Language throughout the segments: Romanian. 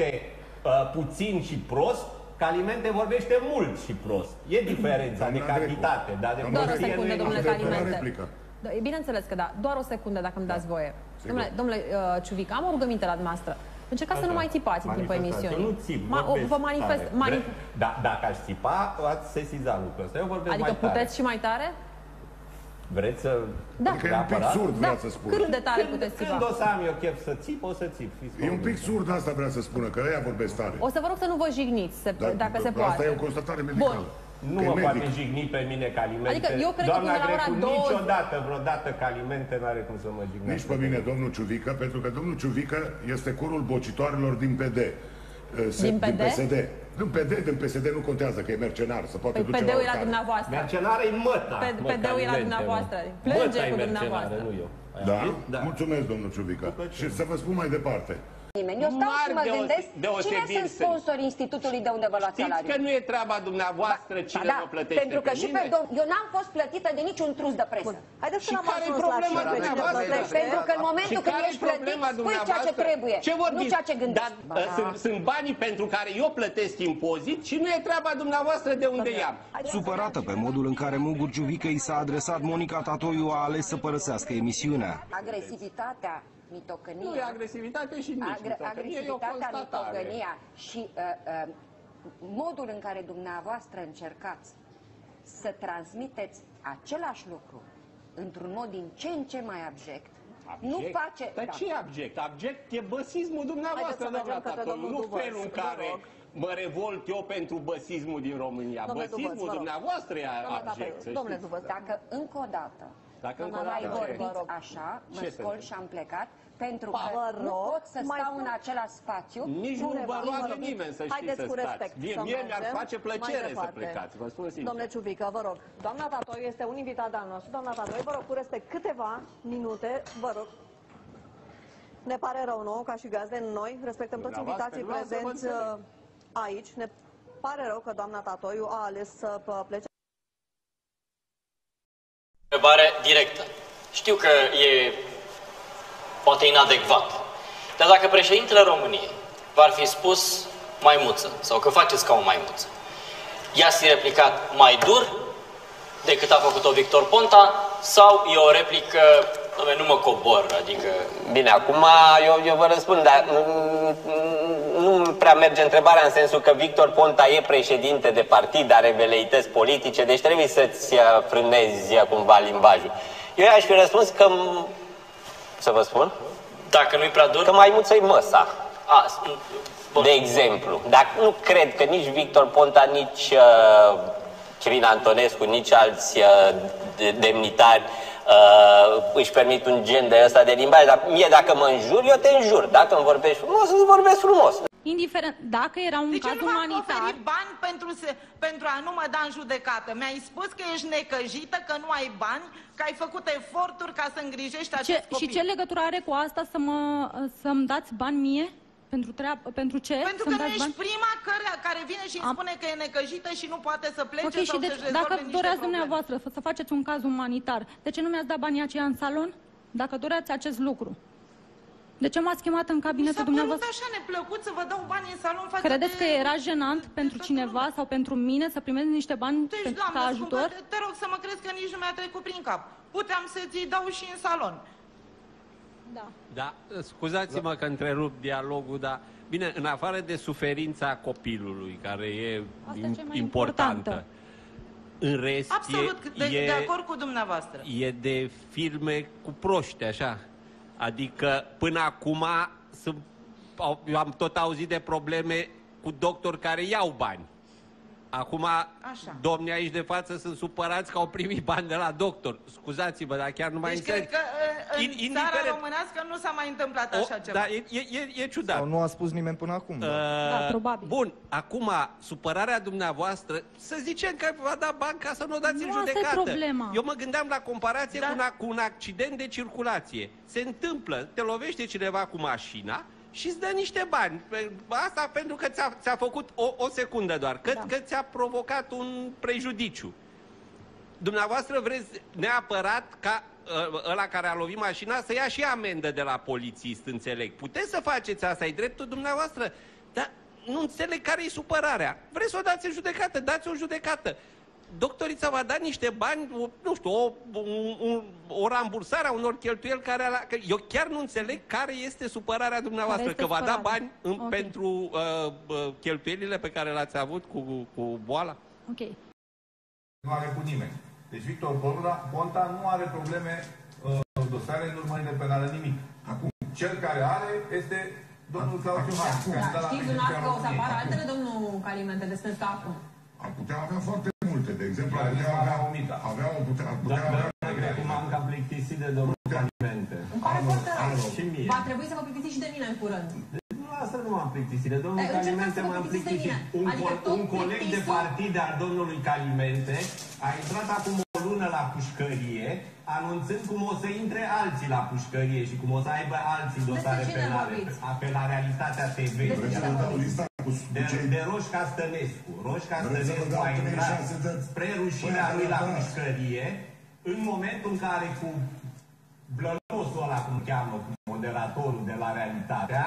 uh, puțin și prost, că alimente vorbește mult și prost. E diferența de Doamna Grecu. cantitate, dar de Doamna Doar o prostie secundă, nu e domnule Am dreptul la Calimente. replică. Da, e Bineînțeles că da. Doar o secundă, dacă îmi dați voie. Domnule, domnule uh, Ciuvic, am o rugăminte la dumneavoastră. Încercați să nu Așa. mai țipați în timpul Manifestați. emisiunii. Eu nu țip, Ma- o- vorbesc vă manifest, tare. mani- Drept- Da, dacă aș țipa, ați sesizat lucrul ăsta. Eu vorbesc Adică mai tare. puteți și mai tare? Vreți să... Da. Adică e un pic Neapărat? surd, Da. vrea să spună. Cât de tare Când, puteți când țipa? o să am eu chef să țip, o să țip. Fiți E un pic convinși. surd asta vrea să spună, că ăia vorbesc tare. O să vă rog să nu vă jigniți, se, Dar dacă se Asta poate. e o constatare medicală. Nu Că e mă medic. poate jigni pe mine ca alimente. Adică eu cred că Doamna până la ora Grecu, 20 niciodată, vreodată ca alimente n-are cum să mă jignească. Nici pe mine, domnul Ciuvică, pentru că domnul Ciuvică este curul bocitoarelor din PD. Uh, se- Din PD? PSD. Din PD, din PSD nu contează că e mercenar, să poate Păi duce PD-ul la era oricare. dumneavoastră. Mercenară e măta. Pe- mă, PD-ul ca era alimente, dumneavoastră. mă. Plânge Măta e cu mercenară, dumneavoastră. nu eu. Ai Da? auzit? da. Mulțumesc, domnul Ciuvică. Și să vă spun mai departe. Nimeni. Eu stau Mari și mă deose- gândesc cine deosebiri sunt sunt. sponsorii institutului de unde vă luați Știți salariul. că nu e treaba dumneavoastră cine da, mă plătește pentru că pe și mine? pe domn... Eu n-am fost plătită de niciun trus de presă. Haideți să Și n-am care e ajuns la problema cifre, cine dumneavoastră? plătește. Pentru că în momentul Și când care ești e plătit, problema spui ceea ce dumneavoastră? trebuie, Ce nu vorbiți? ceea ce gândești. Dar uh, sunt, sunt banii pentru care eu plătesc impozit și nu e treaba dumneavoastră de unde i-am. Supărată pe modul în care Mugur Ciuvică i s-a adresat, Monica Tatoiu a ales să părăsească emisiunea. Agresivitatea, mitocănia... Nu e agresivitate și nici Agre- mitocănie, e o agresivitatea, constatare. mitocănia și uh, uh, modul în care dumneavoastră încercați să transmiteți același lucru într-un mod din ce în ce mai abject, nu Abject? face... Dar da. ce e abject? Abject e băsismul dumneavoastră, Haideți să doamna mergem către Tatoiu, domnul nu Duvăț, felul în vă care rog. mă revolt eu pentru băsismul din România. Domnule Duvăț, Băsismul vă rog. dumneavoastră e Doamna abject, să Tatoiu, Domnule știți. Duvăț, Dacă încă o dată Dacă încă Doamna o mai dată... Tatoiu, vorbiți vă rog. așa, mă Ce să scol zic? și am plecat, pentru Pa. că Vă nu rog, pot să mai stau spun- în același spațiu. Nici nu Domnule, vă vă roagă rog. nimeni să știți Haideți să cu stați. respect Mie, să mie mi-ar mergem face mai plăcere să departe. plecați, vă spun sincer. Domnule Ciuvică, vă rog. Doamna Tatoiu este un invitat al nostru. Doamna Tatoiu, vă rog, cu respect, câteva minute, vă rog. Ne pare rău nouă, ca și gazde, noi respectăm toți Dumneavoastră, invitații vreau să vă prezenți înțeleg. uh, aici. Ne pare rău că doamna Tatoiu a ales să uh, plece. Întrebare directă. Știu că e poate inadecvat, dar dacă președintele României v-ar fi spus maimuță sau că faceți ca o maimuță, i-ați fi replicat mai dur decât a făcut-o Victor Ponta sau e o replică, dom'le, nu mă cobor, adică Bine, acum eu, eu vă răspund, dar mm, nu prea merge întrebarea în sensul că Victor Ponta e președinte de partid, are veleități politice, deci trebuie să-ți uh, frânezi uh, cumva limbajul. Eu aș fi răspuns că, m- să vă spun, dacă nu-i prea dur, că maimuță-i măsa, a, s- bun. de exemplu. Dar nu cred că nici Victor Ponta, nici uh, Cirin Antonescu, nici alți uh, de- demnitari uh, își permit un gen de ăsta de limbaj. Dar mie dacă mă înjur, eu te înjur. Dacă îmi vorbești frumos, îți vorbesc frumos. Indiferent, dacă era un De ce caz nu m-am umanitar, oferit bani pentru, se, pentru a nu mă da în judecată? Mi-ai spus că ești necăjită, că nu ai bani, că ai făcut eforturi ca să îngrijești acest ce, copil. și ce legătură are cu asta să mă, să-mi dați bani mie? Pentru, treab, pentru ce? Pentru să-mi că nu dați ești bani? prima care, care vine și îmi Am- spune că e necăjită și nu poate să plece Ok, sau și deci, să-și rezolve dacă niște doreați probleme. dumneavoastră să, să faceți un caz umanitar, de ce nu mi-ați dat banii aceia în salon? Dacă doreați acest lucru. De ce m-ați chemat în Mi s-a cabinetul părut dumneavoastră? așa neplăcut să vă dau bani în salon față Credeți de... că era jenant pentru toată cineva sau pentru mine să primesc niște bani Deci, pentru, doamnă, ca scumpă, ajutor? te, te rog să mă crezi că nici nu mi-a trecut prin cap. Puteam să ți dau și în salon. Da. Da, scuzați-mă că întrerup dialogul, dar bine, în afară de suferința copilului, care e Asta e im- cea mai importantă, importantă. în rest Absolut, e, de, e, de acord cu dumneavoastră. e de filme cu proști, așa. Adică până acum sunt, au, eu am tot auzit de probleme cu doctori care iau bani. Acum, Așa. domnii aici de față sunt supărați că au primit bani de la doctor. Scuzați-mă, dar chiar nu mai Deci înțeleg. cred că uh, în In- țara indiferent- românească nu s-a mai întâmplat O, așa ceva. Da, e, e, e, e ciudat. Sau nu a spus nimeni până acum. Uh, Da, probabil. Bun, acum, supărarea dumneavoastră, să zicem că v-a dat bani ca să nu o dați Nu, în asta e judecată. problema. Eu mă gândeam la comparație Da. cu, un, ac- cu un accident de circulație. Se întâmplă, te lovește cineva cu mașina și îți dă niște bani. Pe- Asta pentru că ți-a, ți-a făcut o, o secundă doar, că, Da. că ți-a provocat un prejudiciu. Dumneavoastră vreți neapărat ca ă, ăla care a lovit mașina să ia și amendă de la polițist, înțeleg. Puteți să faceți asta, e dreptul dumneavoastră. Dar nu înțeleg care e supărarea. Vreți să o dați în judecată? Dați o judecată. Doctorița va da niște bani, o- nu știu, o, un, un, o rambursare a unor cheltuieli care... Ala, că eu chiar nu înțeleg care este supărarea dumneavoastră, Care că este va da supărarea? bani în, Ok. pentru uh, uh, cheltuielile pe care le-ați avut cu, cu boala? Ok. Nu are cu nimeni. Deci Victor Ponta, Ponta nu are probleme uh, dosare în urmările penale, nimic. Acum, cel care are este domnul Claus Iohannis, Da, candidat la știți președinția dumneavoastră că o să României. apară altele, domnul Calimente, despre asta acum. Ar putea avea foarte multe. De exemplu, ar Iar putea avea avea, o mită. avea, o putea, ar Da, putea avea... Acum am cam plictisit de domnul Calimente. Îmi pare foarte rău. Și mie. Va trebui să vă plictisiți și de mine în curând. Nu, asta nu m-am plictisit. De domnul Eh, încercați Calimente să vă m-am plictisiți de plictisit. mine. Un, Adică co- tot un coleg de plictisul- partid al domnului Calimente a intrat acum o lună la pușcărie, anunțând cum o să intre alții la pușcărie și cum o să aibă alții dosare cine penale. vorbiți? A, pe la realitatea TV. Despre Vreți să vă dau lista cu De, cu cei... de Roșca Stănescu. Roșca Vreți să vă Stănescu dau a trei intrat șanse de- spre rușinea Păi, lui la da. pușcărie în momentul în care cu blănosul ăla, cum cheamă, cu moderatorul de la Realitatea,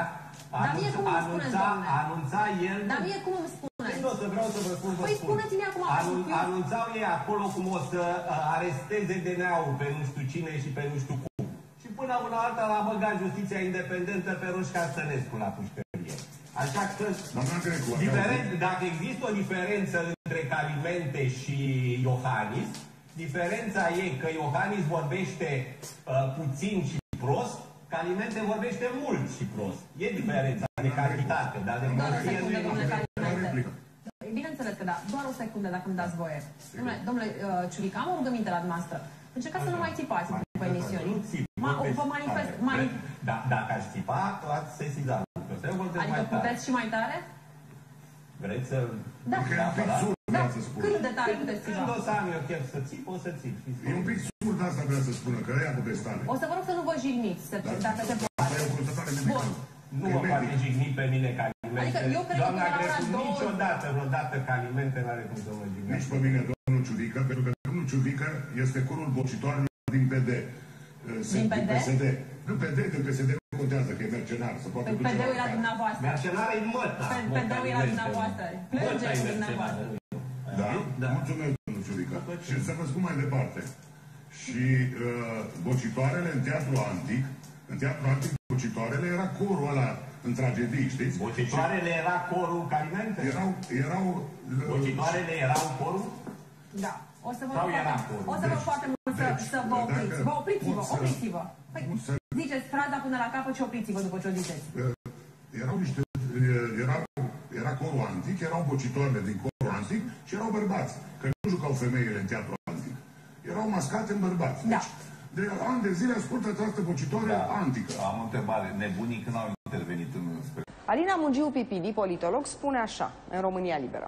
Dar mie cum îmi spuneți, anunța, doamne? anunța el... Dar mie cum îmi spuneți? Nu o să vreau să vă spun, vă Păi spun. spuneți-mi acum, Anun, eu- anunțau ei acolo cum o să uh, aresteze DNA-ul pe nu știu cine și pe nu știu cum. Și până una alta l-a băgat justiția independentă pe Roșca Stănescu la pușcărie. Așa că, Doamna Grecu, avea- diferent, dacă există o diferență între Calimente și Iohannis, diferența e că Iohannis vorbește uh, puțin și prost, Calimente vorbește mult și prost. E diferența de calitate, dar de Doar o prostie nu secundă, e domnule diferență. Calimente. replică. Bineînțeles că da, doar o secundă dacă îmi dați voie. Domnule, domnule uh, Ciurica, am o rugăminte la dumneavoastră. Încercați să nu mai țipați în timpul emisiunii. Nu țip, Ma, vorbesc vă manifest, tare. mani, Da, dacă aș țipa, ați sesizat lucrul ăsta. Eu vorbesc adică mai tare. puteți și mai tare? Vreți să... Da. Că e un pic Neapărat? surd, Da, vrea să spună. cât de tare puteți Când țipa? o să am eu chef să țip, o să țip. știți E un cum? pic surd asta vrea să spună, că ea puteți tale. O să vă rog să nu vă jigniți, să, Da, dacă se Asta poate. e o constatare medicală. Nu E mă medic. poate jigni pe mine Calimente. Adică eu cred că Doamna până la ora Grecu, două- niciodată, vreodată Calimente n-are cum să mă Nici jignească. pe mine, domnul Ciuvică, pentru că domnul Ciuvică este curul bocitoarelor din PD. Se- Din PD? PSD. Nu PD, din PSD nu contează, că e mercenar, se poate Pe duce PD-ul la era care. dumneavoastră. Mercenare în măta. Pe- PD-ul era dumneavoastră. Plângeți dumneavoastră. Da? da? Mulțumesc, domnul Ciuvică. Și să vă spun mai departe. Și uh, bocitoarele în teatru antic, în teatru antic, bocitoarele era corul ăla în tragedii, știți? Bocitoarele era corul Calimente? Și Erau, erau... uh, Bocitoarele erau corul? Da. O să vă Sau rog era foarte, acolo? o să vă rog Deci- foarte mult să, deci, să vă dacă opriți. Vă opriți-vă, pot să- opriți-vă. Păi, pot să- ziceți fraza până la capăt și opriți-vă după ce o ziceți. erau niște... uh, Erau, era corul antic, erau bocitoarele din corul antic și erau bărbați. Că nu jucau femeile în teatru antic. Erau mascate în bărbați. Da. Deci, de ani de zile ascultă această bocitoare Da. antică. Am o întrebare. Nebunii când au intervenit în spre Alina Mungiu Pipidi, politolog, spune așa, în România Liberă.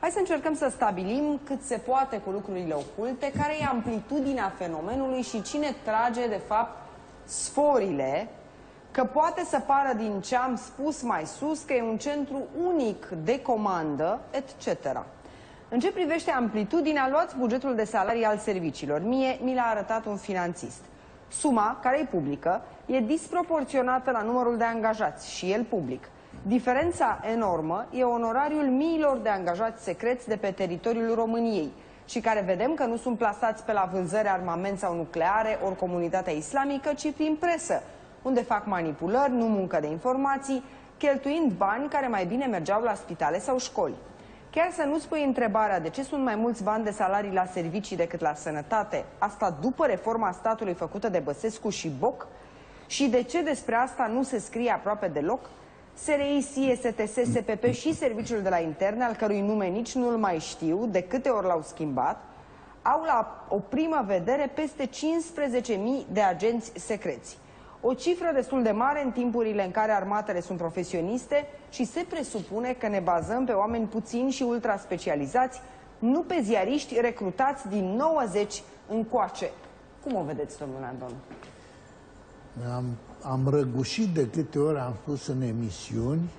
Hai să încercăm să stabilim cât se poate cu lucrurile oculte, care e amplitudinea fenomenului și cine trage, de fapt, sforile, că poate să pară din ce am spus mai sus, că e un centru unic de comandă, etc. În ce privește amplitudinea, luați bugetul de salarii al serviciilor. Mie mi l-a arătat un finanțist. Suma, care e publică, e disproporționată la numărul de angajați și el public. Diferența enormă e onorariul miilor de angajați secreți de pe teritoriul României și care vedem că nu sunt plasați pe la vânzări armament sau nucleare ori comunitatea islamică, ci prin presă, unde fac manipulări, nu muncă de informații, cheltuind bani care mai bine mergeau la spitale sau școli. Chiar să nu spui întrebarea de ce sunt mai mulți bani de salarii la servicii decât la sănătate, asta după reforma statului făcută de Băsescu și Boc, și de ce despre asta nu se scrie aproape deloc, SRI, SIE, STS, SPP și Serviciul de la Interne, al cărui nume nici nu-l mai știu, de câte ori l-au schimbat, au la o primă vedere peste 15.000 de agenți secreți. O cifră destul de mare în timpurile în care armatele sunt profesioniste și se presupune că ne bazăm pe oameni puțini și ultra-specializați, nu pe ziariști recrutați din 90 încoace. Cum o vedeți, domnule Andon? Am, am răgușit de câte ori am spus în emisiuni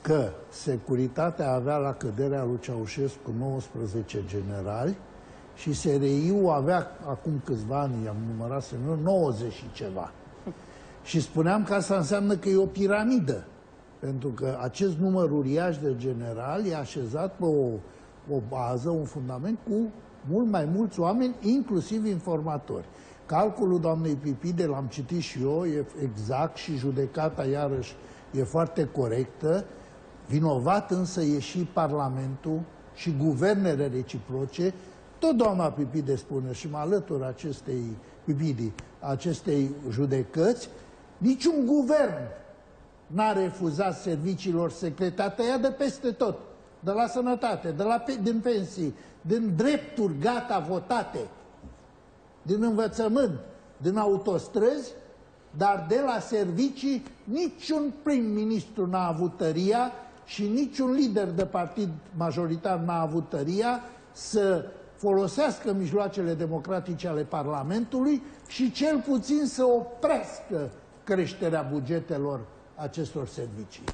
că securitatea avea la căderea lui Ceaușescu 19 generali și SRI-ul avea acum câțiva ani, am numărat să nu, 90 și ceva. Și spuneam că asta înseamnă că e o piramidă. Pentru că acest număr uriaș de generali e așezat pe o, o bază, un fundament cu mult mai mulți oameni, inclusiv informatori. Calculul doamnei Pipide, l-am citit și eu, e exact și judecata iarăși e foarte corectă. Vinovat însă e și Parlamentul și guvernele reciproce. Tot doamna Pipide spune și mă alătur acestei Pipidi, acestei judecăți, niciun guvern n-a refuzat serviciilor secrete, a tăiat de peste tot, de la sănătate, de la, din pensii, din drepturi gata votate, din învățământ, din autostrăzi, dar de la servicii niciun prim-ministru n-a avut tăria și niciun lider de partid majoritar n-a avut tăria să folosească mijloacele democratice ale Parlamentului și cel puțin să oprească creșterea bugetelor acestor servicii.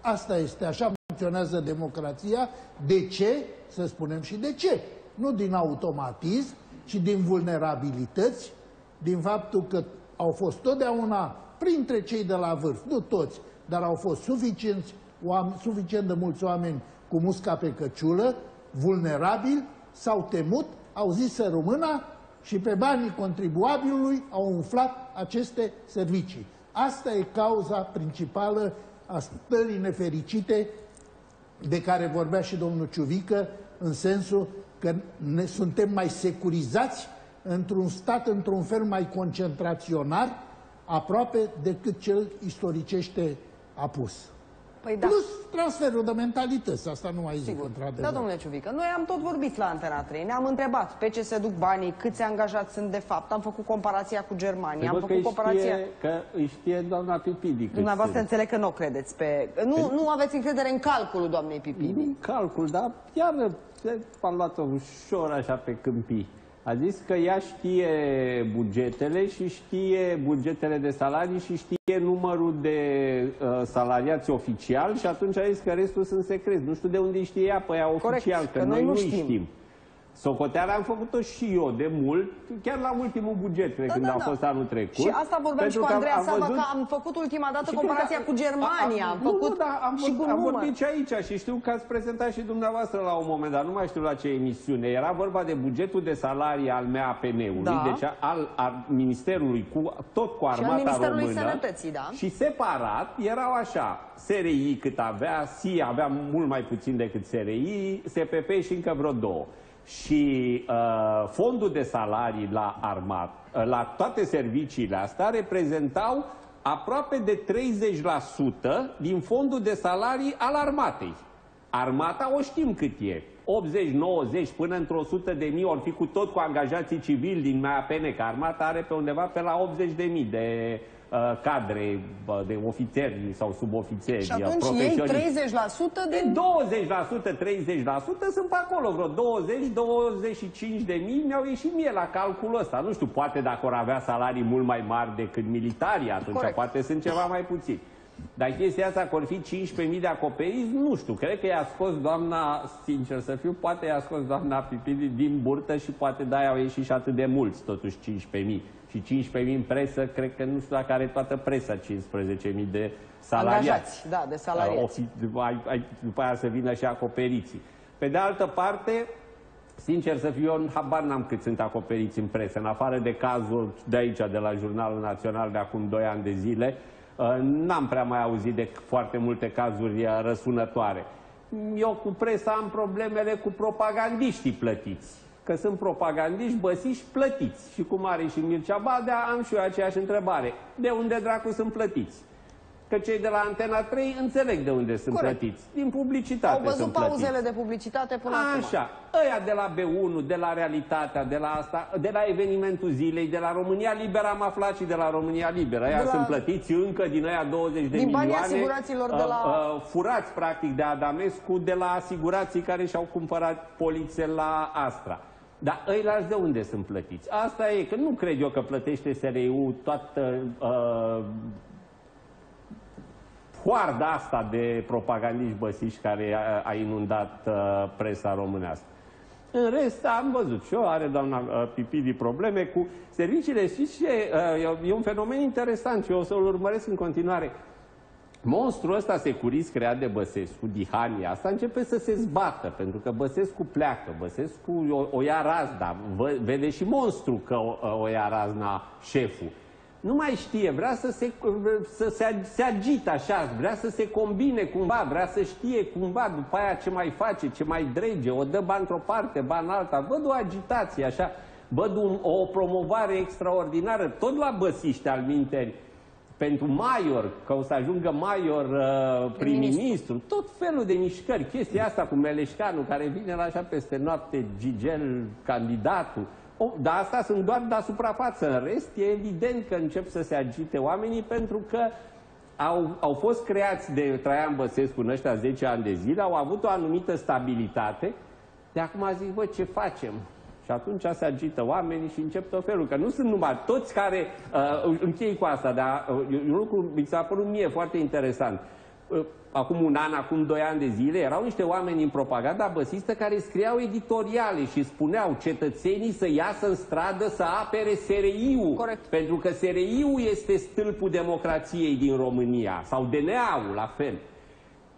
Asta este, așa funcționează democrația. De ce? Să spunem și de ce. Nu din automatism, ci din vulnerabilități, din faptul că au fost totdeauna printre cei de la vârf, nu toți, dar au fost suficienți, oameni, suficient de mulți oameni cu musca pe căciulă, vulnerabili, s-au temut, au zis să rămână și pe banii contribuabilului au umflat aceste servicii. Asta e cauza principală a stării nefericite de care vorbea și domnul Ciuvică, în sensul că ne suntem mai securizați într-un stat, într-un fel mai concentraționar, aproape decât cel istoricește apus. Păi da. Plus transferul de mentalități, asta nu mai zic Sigur. într-adevăr. Da, domnule Ciuvică, noi am tot vorbit la Antena 3, ne-am întrebat pe ce se duc banii, câți angajați sunt de fapt, am făcut comparația cu Germania, am Văd făcut că comparația... Știe, că îi știe doamna Pipidi. câți Dumneavoastră sunt. înțeleg că nu o credeți pe... Nu, nu aveți încredere în calculul doamnei Pipidi. Nu calcul, dar chiar am luat-o ușor așa pe câmpii. A zis că ea știe bugetele și știe bugetele de salarii și știe numărul de uh, salariați oficial și atunci a zis că restul sunt secreți. Nu știu de unde știe ea pe ea oficial, Corect, că, că noi, noi nu nu știm. știm. Socoteala am făcut-o și eu de mult, chiar la ultimul buget, cred, Da, când da, a da. fost anul trecut. Și asta vorbeam și pentru cu că am- Andreea am Sava, văzut- că am făcut ultima dată și comparația cred că- cu Germania, a- a- am nu, făcut nu, da, am, și cu vorbit, am număr. vorbit și aici și știu că ați prezentat și dumneavoastră la un moment dat, nu mai știu la ce emisiune. Era vorba de bugetul de salarii al MAPN-ului, Da. deci al, al Ministerului, cu, tot cu Și al armata Ministerului română. Sănătății, da. Și separat erau așa, SRI cât avea, SI avea mult mai puțin decât SRI, SPP și încă vreo două. Și uh, fondul de salarii la armat, uh, la toate serviciile astea, reprezentau aproape de 30% din fondul de salarii al armatei. Armata o știm cât e. 80, 90, până într-o 100 de mii, ori fi cu tot cu angajații civili din MAPN, că armata are pe undeva pe la 80 de mii de uh, cadre, bă, de ofițeri sau subofițeri, Și uh, atunci ei profesioniști. 30% De din... 20%, 30% sunt pe acolo, vreo 20-25 de mii mi-au ieșit mie la calculul ăsta. Nu știu, poate dacă or avea salarii mult mai mari decât militarii, atunci Corect. poate sunt ceva mai puțin. Dar chestia asta că or fi 15.000 de acoperiți, nu știu. Cred că i-a scos doamna, sincer să fiu, poate i-a scos doamna Pipidi din burtă și poate de-aia au ieșit și atât de mulți, totuși 15.000. Și 15.000 în presă, cred că nu știu dacă are toată presa 15.000 de salariați. Angajați, da, de salariați. Uh, ofi- ai, ai, după aia să vină și acoperiții. Pe de altă parte, sincer să fiu, eu în habar n-am cât sunt acoperiți în presă, în afară de cazul de aici, de la Jurnalul Național de acum 2 ani de zile, uh, n-am prea mai auzit de foarte multe cazuri uh, răsunătoare. Eu cu presa am problemele cu propagandiștii plătiți. Că sunt propagandiști băsiși plătiți. Și cum are și Mircea Badea, am și eu aceeași întrebare. De unde dracu sunt plătiți? Că cei de la Antena 3 înțeleg de unde sunt Corect. plătiți. Din publicitate Au văzut sunt plătiți. pauzele de publicitate până acum. Așa, ăia de la B1, de la Realitatea, de la asta, de la evenimentul zilei, de la România Liberă am aflat și de la România Liberă. Ăia De la- sunt plătiți încă din ăia 20 de Din banii milioane. asiguraților de la- uh, uh, furați practic de Adamescu de la asigurații care și-au cumpărat polițe la Astra. Dar ăilalți de unde sunt plătiți? Asta e, că nu cred eu că plătește SRU toată uh, hoarda asta de propagandiști băsiși care a, a inundat uh, presa românească. În rest, am văzut și eu, are doamna uh, Pipidi probleme cu serviciile. Știți ce? Uh, e- e un fenomen interesant și eu o să-l urmăresc în continuare. Monstrul ăsta securist creat de Băsescu, Dihania asta, începe să se zbată, pentru că Băsescu pleacă, Băsescu o, o ia razna, vă, vede și monstru că o, o ia razna șeful. Nu mai știe, vrea să se, să se, se agită așa, vrea să se combine cumva, vrea să știe cumva după aia ce mai face, ce mai drege, o dă bani într-o parte, bani alta, văd o agitație așa, văd un, o promovare extraordinară, tot la băsiște al minteri, pentru Maior, că o să ajungă Maior uh, prim-ministru, tot felul de mișcări. Chestia asta cu Meleșcanu, care vine la așa peste noapte, Gigel, candidatul. O, dar asta sunt doar de suprafață. În rest, e evident că încep să se agite oamenii pentru că au, au fost creați de Traian Băsescu în ăștia 10 ani de zile, au avut o anumită stabilitate, de acum zic, bă, ce facem? Și atunci se agită oamenii și încep tot felul. Că nu sunt numai toți care... Uh, închei cu asta, dar uh, un lucru mi s-a părut mie foarte interesant. Uh, acum un an, acum doi ani de zile, erau niște oameni în propaganda băsistă care scriau editoriale și spuneau cetățenii să iasă în stradă să apere SRI-ul. Corect. Pentru că SRI-ul este stâlpul democrației din România. Sau DNA-ul, la fel.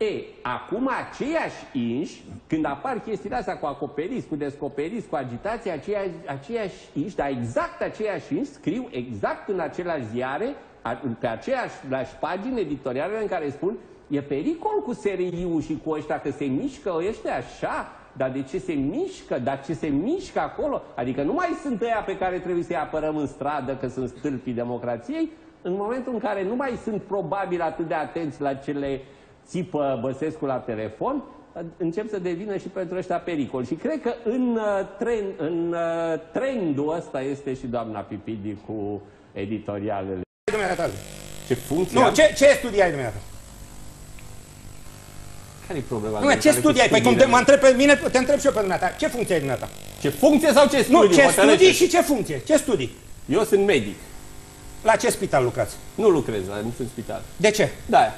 E, acum aceiași inși, când apar chestiile astea cu acoperiți, cu descoperiți, cu agitație, aceiași, aceiași inși, dar exact aceiași inși scriu exact în aceleași ziare, a- pe aceeași pagini editoriale în care spun e pericol cu SRI-ul și cu ăștia, că se mișcă ăștia așa, dar de ce se mișcă? Dar ce se mișcă acolo? Adică nu mai sunt ăia pe care trebuie să-i apărăm în stradă, că sunt stâlpii democrației, în momentul în care nu mai sunt probabil atât de atenți la cele țipă Băsescu la telefon, încep să devină și pentru ăștia pericol. Și cred că în, uh, trend, în uh, trendul ăsta este și doamna Pipidi cu editorialele. Dumneata. Ce funcție Nu, am? ce, ce studii ai dumneata? Care-i problema? Nu, ce studii ai? Păi cum te, mă întreb pe mine, te întreb și eu pe dumneata. Ce funcție ai dumneata? Ce funcție sau ce studii? Nu, ce hotărăște? studii și ce funcție? Ce studii? Eu sunt medic. La ce spital lucrați? Nu lucrez la niciun spital. De ce? Da.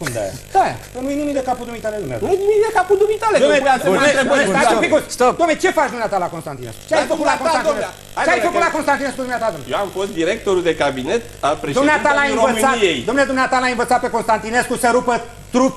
Cum de aia? Da. Că nu-i nimic de capul dumitale dumneata. Nu-i nimic de capul dumitale, că Dom'le, voia să mă dom'le, întrebări. dom'le, stați un pic, Stop. Dom'le, ce faci dumneata la Constantinescu? Ce ai Dar făcut la dumneata, Constantinescu? dom'le, hai, Ce ai dom'le, făcut că- la Constantinescu dumneata, dom'le? Eu am fost directorul de cabinet al Dumneata l-a președintelui învățat, României. domnule, dumneata l-a învățat pe Constantinescu să rupă trup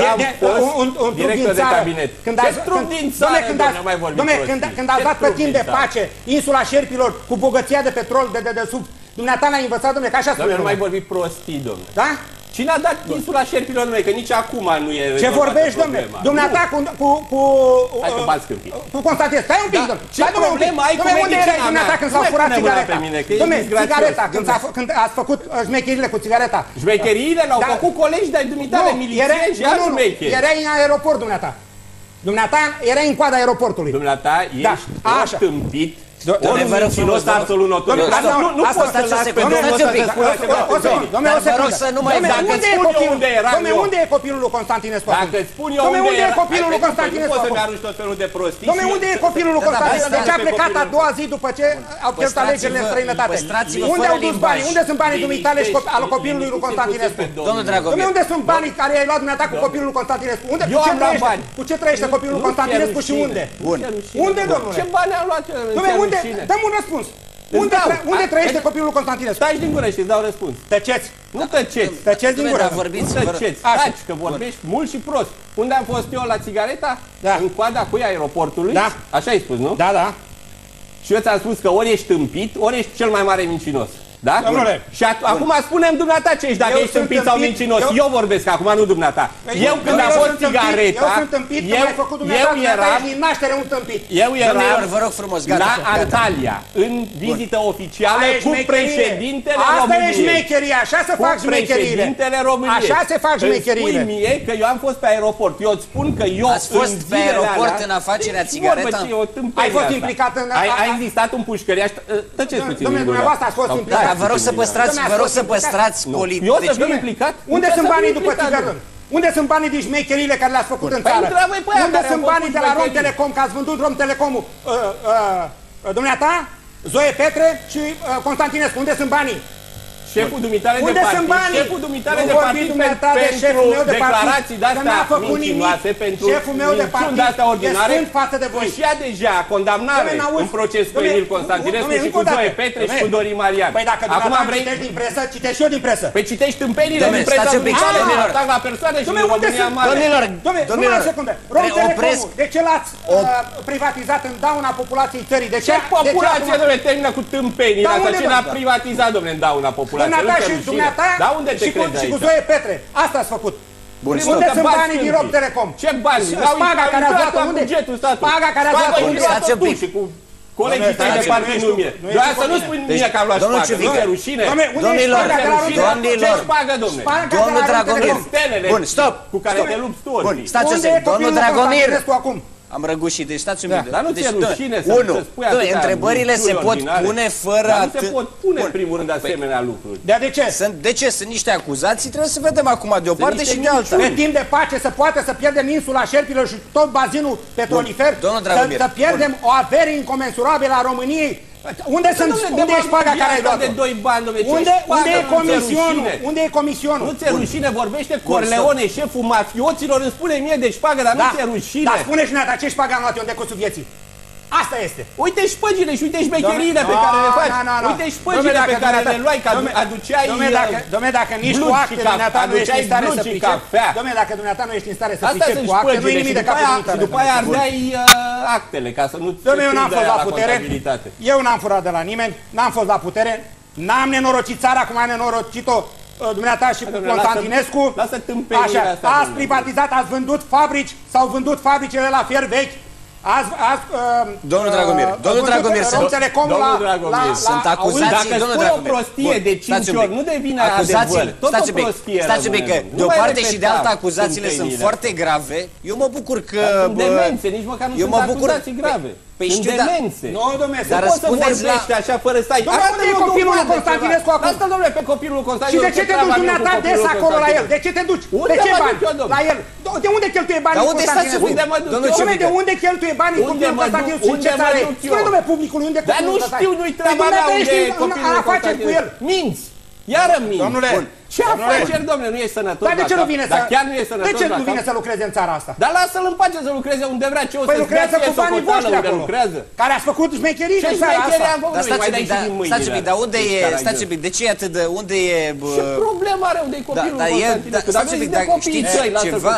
Eu de- am de- fost un, un, un trup director din de țară. cabinet. Când Ce ați, trup când, din dom'le, țară, când dom'le, ați, mai vorbim dom'le, prostii. când, când Ce ați dat pe trup timp din de țară? pace insula șerpilor cu bogăția de petrol de dedesubt, dumneata l-a învățat, domnule, că așa spune Domnule, nu mai lumea. vorbi prostii, domnule. Da? Cine a dat insula șerpilor noi? Că nici acum nu e Ce rezolvată vorbești, domnule? problema. Dumneata cu, cu, cu, Hai că uh, bați câmpii. cu Constantinescu. Stai un pic, Da. domnule. Ce Stai, domnule, un pic. problemă ai cu Domnule, unde erai medicina dumneata mea? când Nu s-au mai furat pune mâna țigareta? pe mine, că ești Dom'le, disgrațios. țigareta, când, s-a, Dom'le. fă- când ați făcut uh, șmecherile cu țigareta. Șmecheriile le-au Da. făcut colegi de-ai dumitale, milițieni și nu, alți nu, șmecheri. erai în aeroport, dumneata. Dumneata erai în coada aeroportului. Dumneata, Da, ești așa. ori tâmpit, Dom'le, ori vă rog mincinos frumos, vă rog. absolut notoriu. Dom'le, asta- Nu, nu asta- poți stați să o las pe secundă, domnul stați ăsta un pic. să spună O- ceva o- o secundă, dom'le, o Dar vă rog secundă. să nu mai Dom'le, Dacă unde e spun eu copilul? unde eram Dom'le, eu. unde e copilul lui Constantinescu? acum? Dacă spun eu Dom'le, unde unde e era- copilul lui Hai, Constantinescu? Nu poți să-mi acum? arunci tot felul de prostii. Dom'le, și eu- unde e copilul lui Da, da, Constantinescu? hai De să ce a las pe plecat a copilul. doua zi după ce au cheltuit alegerile în străinătate? păstrați-vă Unde fără au dus limbaj. banii? Unde sunt banii dumitale și cop- al Liniștește- copilului lui Constantinescu? liniștește-te, Domnul Dragomir. Dom'le, unde sunt banii care i-ai luat dumneata cu copilul lui Constantinescu? Unde, Eu cu ce am luat trăiește? bani. Cu ce trăiește copilul lui Nu Constantinescu ți-e și rușine. unde? Bun. Unde, domnule? Ce bani am luat eu? Nu Dom'le, ți-e unde? rușine. Dăm un răspuns. Îți Unde, dau. tră- unde Hai, trăiește hai. copilul lui Constantinescu? Stai din gură și îți dau răspuns. Tăceți. Nu tăceți. Tăceți din Dom'le, gură. dar vorbiți, Nu vă rog. tăceți. Așa. Taci, că vorbești mult și prost. Unde am fost eu la țigareta? Da. În coada cu aeroportului? Da. Așa ai spus, nu? Da, da. Și eu ți-am spus că ori ești tâmpit, ori ești cel mai mare mincinos. Da? Domnule. Și at- acum spunem dumneata ce ești, dacă Eu ești sunt tâmpit sau tâmpit, mincinos. eu- Eu, vorbesc acum, nu dumneata. Păi, eu când eu a fost sunt tâmpit, țigareta, Eu sunt tâmpit, că eu, m-ai făcut dumneata, eu dumneata eram, ești din naștere un tâmpit. eu eram Domnilor, vă rog frumos, gata, la gata. Antalya, în vizită oficială Aia e cu șmecherie. președintele Asta României. e șmecherie, așa se Cu fac șmecheriile. președintele României. Așa se fac Îmi șmecheriile. spui mie că eu am fost pe aeroport. Eu îți spun că eu Ați fost în pe zilele aeroport alea- în afacerea Deci țigareta? vorbă, ce e o tâmpenie Ai fost asta. implicat în- Ai, a- a a- existat un pușcăriaș... Tăceți puțin. domnule, din gură. dumneavoastră ați fost Sau implicat. Da, dar vă rog să taci puțin din păstrați, Dom'le, vă rog ați să fost păstrați Nu. poli... Eu să deci- fiu implicat? Unde Puteți sunt să banii fiu după implicat, țigără? Unde sunt banii din șmecherile care le-ați făcut în Păi țară? întreabă-i pe aia Unde care sunt au banii făcut de la Rom șmecherii. Telecom, că ați vândut Rom Telecomul? Uh, uh, uh, dumneata, Zoe Petre și uh, Constantinescu, unde sunt banii? Șeful dumitare de partid, șeful dumitare de partid pentru șeful meu de declarații de-astea mincinoase, pentru șeful meu de partid de-astea ordinare, față de voi. își a deja condamnare în proces cu Emil Constantinescu și cu Zoe Petre și cu Dorin Marian. Păi dacă Acum vrei... citești din presă, citești și eu din presă. Păi citești tâmpenile din presă, domnilor, atac la persoane și în România Mare. Domnilor, domnilor, secunde. Romtelecomul, de ce l-ați uh, privatizat în dauna populației țării? De ce populația, domnule, termină cu tâmpenile? Ce l-a privatizat, domnule, în dauna populației? Dumneata și dumneata da, unde te și, cu, și cu Zoe Petre. Asta ați făcut. Bun, unde sunt banii din Rob Telecom? Ce bani? Spaga care a dat unde? Spaga care a dat unde? Stați un Colegii tăi de partid nu mie. Doar să nu spui deci, mie că am luat spagă. Nu e rușine. Domnilor, domnilor, domnul Dragomir. Bun, stop. Cu care te lupți tu. Bun, stați o secundă. Domnul Dragomir. Am răgușit, deci stați un da, minut. Dar nu deci, ți-e rușine să, unu, să spui dă, întrebările se pot ordinare, pune fără dar nu se pot pune, în primul rând, păi- asemenea păi, lucruri. Dar de ce? Sunt, de ce? Sunt niște acuzații, trebuie să vedem acum de o parte și de alta. În timp de pace să poată să pierdem insula șerpilor și tot bazinul petrolifer, Bun. Domnul Dragomir, să, pierdem o avere incomensurabilă a României unde sunt, unde e șpaga care ai luat de doi bani, domne, unde, unde e comisionul? Unde e comisionul? Nu ți-e rușine, vorbește Corleone, șeful mafioților, îmi spune mie deci de șpagă, dar nu da. ți-e rușine. Dar spune și neata, ce șpagă am luat eu în decursul vieții? Asta este. Uite și păgile și uite și becheriile pe care le faci. Uite și păgile pe care le luai, că aduceai uh, Domne, dacă nici cu acte dumneata nu ești în stare să pricepi. Domne, dacă dumneata nu ești în stare să pricepi cu acte, nu e nimic de capul Și după aia ardeai uh, actele ca să nu Domne, eu n-am fost la putere. Eu n-am furat de la nimeni, n-am fost la putere. N-am nenorocit țara cum a nenorocit-o uh, dumneata și cu Constantinescu. Lasă, lasă Așa, ați privatizat, ați vândut fabrici, s-au vândut fabricile la fier vechi, Azi, azi, um, uh, domnul Dragomir, uh, domnul Dragomir, sunt, telecom domnul la, la, sunt acuzații, dacă domnul Dragomir. o prostie Bun, de 5 ori, nu devine adevăr, tot stați o prostie Stați un că de o parte și de alta acuzațiile sunt foarte grave, eu mă bucur că... Sunt demențe, nici măcar nu sunt acuzații grave. Păi știu, demențe. Da. Nu, domnule, dar poți să vorbești la... așa fără să ai... Domnule, asta e copilul lui Constantinescu acum. Asta, domnule, pe copilul Constantinescu. Și de ce te duci dumneata des acolo la el? De ce te duci? Unde de ce bani? Eu, la el. De unde cheltuie banii da, unde Constantinescu? Unde mă duc? Domnule, de unde cheltuie banii copilul Constantinescu? Unde mă duc eu? Spune, domnule, publicului, unde copilul Dar nu știu, nu-i treaba păi mea unde e copilul Constantinescu. Dar nu știu, nu-i treaba mea unde e copilul Constantinescu. Minți! Iară minți! Domnule, ce afaceri, domnule, nu e sănătos? Dar de ce nu vine să... chiar nu e sănătos? De ce nu vine să lucreze în țara asta? Dar lasă-l în pace să lucreze unde vrea, ce o păi să-și lucrează cu banii voștri acolo. Care a făcut șmecherii în țara asta. Dar stați mi, da, stați mi, dar unde e, stați bine. de ce e atât de, unde e... Ce problema are unde e da, copilul Constantin? Da, stați mi, dar știți ceva?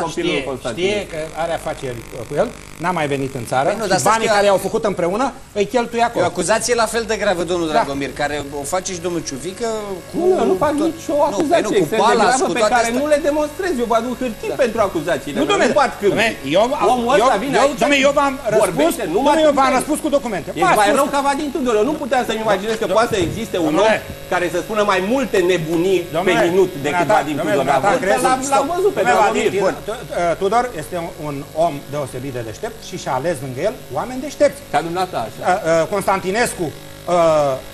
Știe că are afaceri cu el, n-a mai venit în țară păi și banii care au făcut împreună îi cheltuie acolo. E o acuzație la fel de gravă, domnul da. Dragomir, care o face și domnul Ciuvică cu... Nu, nu fac nicio acuzație acuzații cu palas, cu pe care astea. nu le demonstrezi. Eu vă aduc hârtii da. pentru acuzațiile. Nu, domnule, eu, Omul eu, vine eu, domnule, eu v-am răspuns, domnule, eu v-am răspuns cu documente. E mai rău ca Vadin Tudor. Eu nu puteam să-mi imaginez că poate să existe un om care să spună mai multe nebunii pe minut decât Vadin Tudor. L-am văzut pe Dragomir. Tudor este un om deosebit de deștept și și-a ales lângă el oameni deștepți. Ca dumneata așa. Constantinescu